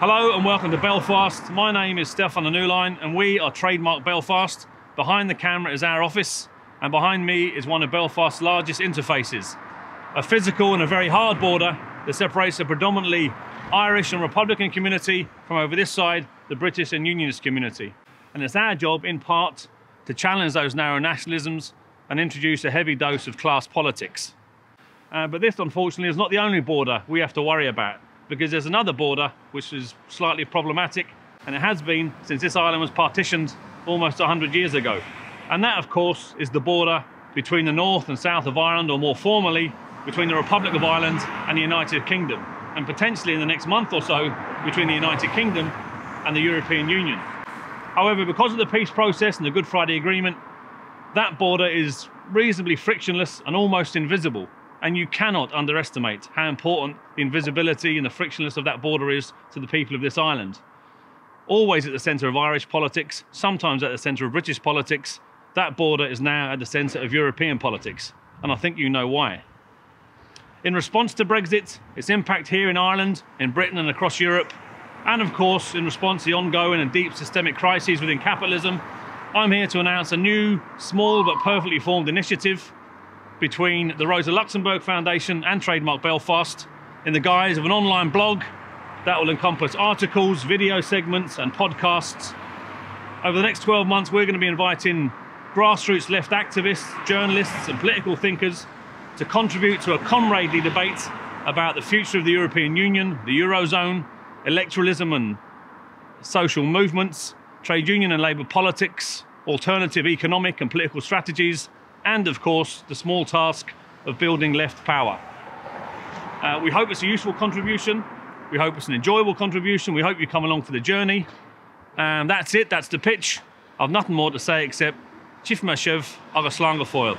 Hello and welcome to Belfast. My name is Stefan the Newline and we are Trademark Belfast. Behind the camera is our office and behind me is one of Belfast's largest interfaces. A physical and a very hard border that separates a predominantly Irish and Republican community from over this side, the British and Unionist community. And it's our job in part to challenge those narrow nationalisms and introduce a heavy dose of class politics. Uh, but this unfortunately is not the only border we have to worry about because there's another border which is slightly problematic and it has been since this island was partitioned almost 100 years ago. And that of course is the border between the north and south of Ireland or more formally between the Republic of Ireland and the United Kingdom and potentially in the next month or so between the United Kingdom and the European Union. However, because of the peace process and the Good Friday Agreement, that border is reasonably frictionless and almost invisible and you cannot underestimate how important the invisibility and the frictionless of that border is to the people of this island. Always at the centre of Irish politics, sometimes at the centre of British politics, that border is now at the centre of European politics. And I think you know why. In response to Brexit, its impact here in Ireland, in Britain and across Europe, and of course in response to the ongoing and deep systemic crises within capitalism, I'm here to announce a new, small but perfectly formed initiative between the Rosa Luxemburg Foundation and Trademark Belfast in the guise of an online blog that will encompass articles, video segments and podcasts. Over the next 12 months we're going to be inviting grassroots left activists, journalists and political thinkers to contribute to a comradely debate about the future of the European Union, the Eurozone, electoralism and social movements, trade union and labour politics, alternative economic and political strategies, and of course the small task of building left power. Uh, we hope it's a useful contribution. We hope it's an enjoyable contribution. We hope you come along for the journey. And that's it, that's the pitch. I've nothing more to say except Chief Meshev, Agus Foil.